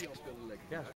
Lian speelde lekker. Ja.